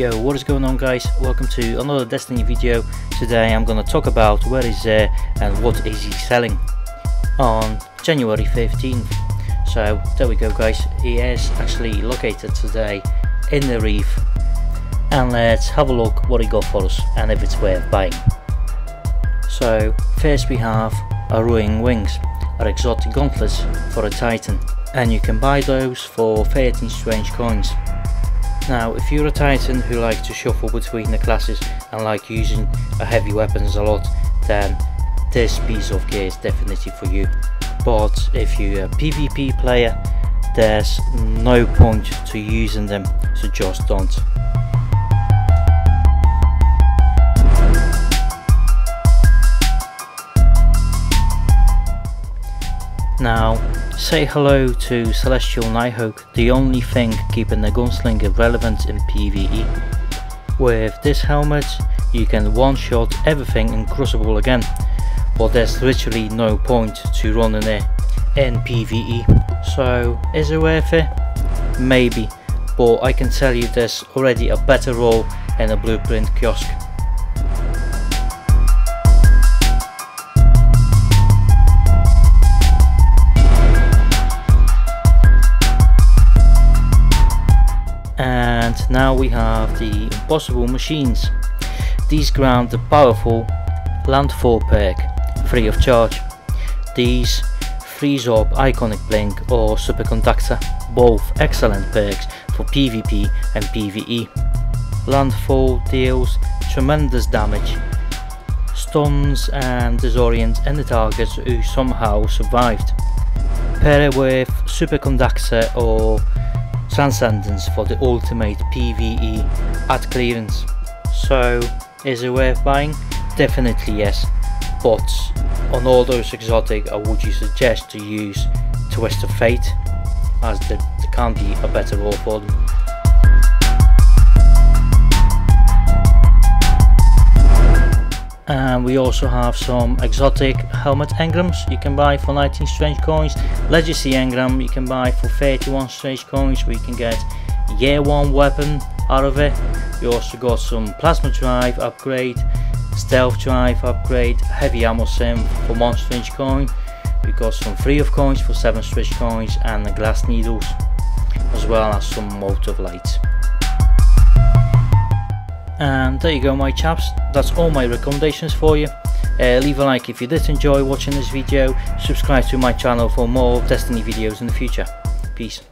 Yo, what is going on guys? Welcome to another Destiny video. Today I'm gonna talk about where is uh, and what is he selling on January 15th. So there we go guys, he is actually located today in the reef and let's have a look what he got for us and if it's worth buying. So first we have a Ruin Wings, are exotic gauntlets for a Titan and you can buy those for 13 strange coins. Now, if you're a Titan who likes to shuffle between the classes and like using heavy weapons a lot, then this piece of gear is definitely for you. But if you're a PvP player, there's no point to using them, so just don't. Now, say hello to Celestial Nighthawk, the only thing keeping the gunslinger relevant in PvE. With this helmet, you can one-shot everything in Crucible again, but there's literally no point to running it in PvE. So, is it worth it? Maybe, but I can tell you there's already a better roll in a Blueprint kiosk. And now we have the impossible machines. These grant the powerful landfall perk free of charge. These freeze up Ionic Blink or superconductor both excellent perks for pvp and pve landfall deals tremendous damage. Stuns and disorients any targets who somehow survived. Pair it with superconductor or Transcendence for the ultimate PvE at clearance. So, is it worth buying? Definitely yes, but on all those exotic I would you suggest to use Twist of Fate as there, can't be a better roll for them. We also have some exotic helmet engrams you can buy for 19 strange coins legacy engram you can buy for 31 strange coins we can get year one weapon out of it. You also got some plasma drive upgrade stealth drive upgrade heavy ammo sim for one strange coin. We got some Three of Coins for 7 strange coins and the glass needles as well as some Motes of Light and there you go my chaps. That's all my recommendations for you. Uh, leave a like if you did enjoy watching this video. Subscribe to my channel for more destiny videos in the future. Peace